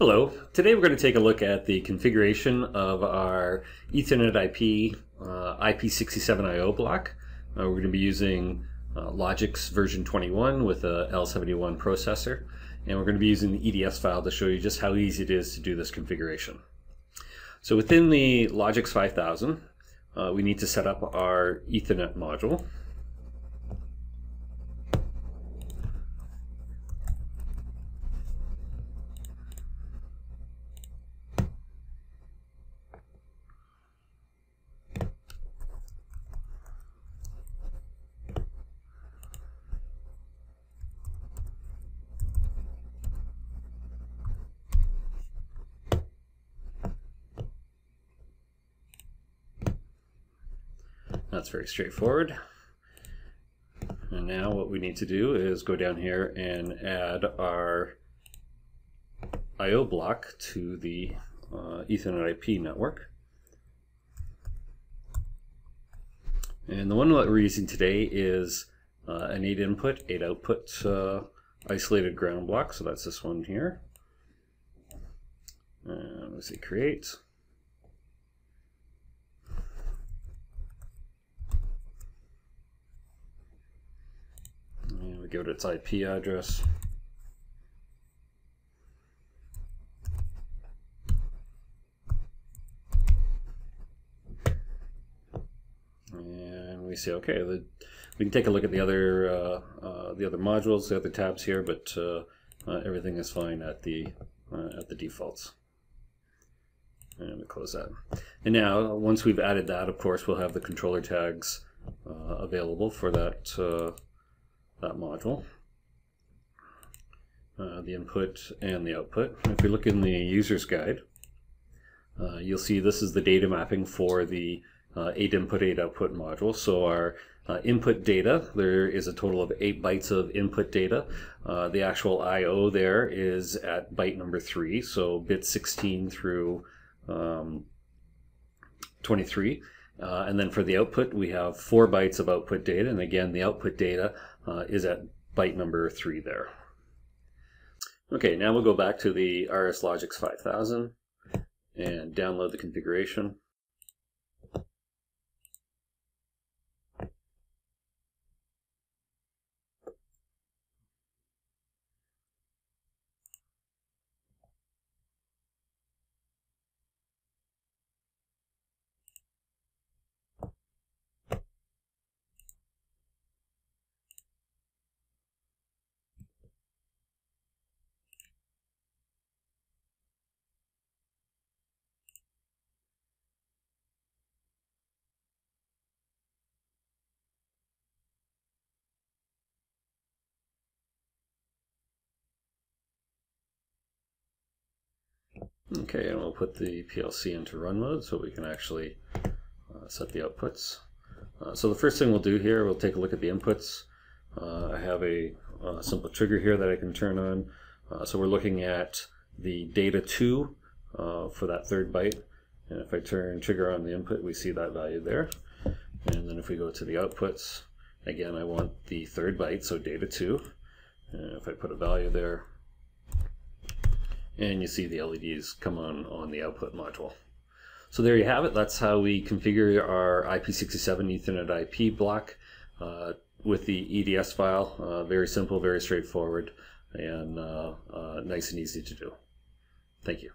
Hello. Today we're going to take a look at the configuration of our Ethernet IP uh, IP67IO block. Uh, we're going to be using uh, Logix version 21 with a L71 processor and we're going to be using the EDS file to show you just how easy it is to do this configuration. So within the Logix 5000 uh, we need to set up our Ethernet module. That's very straightforward. And now what we need to do is go down here and add our I.O. block to the uh, Ethernet IP network. And the one that we're using today is uh, an 8 input, 8 output uh, isolated ground block. So that's this one here. And let's see, create. Give it its IP address. And we say, okay, the, we can take a look at the other uh, uh, the other modules, the other tabs here, but uh, uh everything is fine at the uh, at the defaults. And we close that. And now, once we've added that, of course, we'll have the controller tags available for that that module, uh, the input and the output. If we look in the user's guide, uh, you'll see this is the data mapping for the uh, 8 input, 8 output module. So our uh, input data, there is a total of 8 bytes of input data. Uh, the actual I.O. there is at byte number 3, so bit 16 through um, 23. Uh, and then for the output, we have four bytes of output data. And again, the output data uh, is at byte number three there. Okay, now we'll go back to the RS Logix 5000 and download the configuration. Okay, and we'll put the PLC into run mode so we can actually uh, set the outputs. Uh, so the first thing we'll do here, we'll take a look at the inputs. Uh, I have a, a, simple trigger here that I can turn on. Uh, so we're looking at the data 2 uh, for that third byte. And if I turn trigger on the input, we see that value there. And then if we go to the outputs, again, I want the third byte, so data 2. And if I put a value there, and you see the LEDs come on on the output module. So there you have it. That's how we configure our IP67 Ethernet IP block uh, with the EDS file. Uh, very simple, very straightforward, and uh, uh, nice and easy to do. Thank you.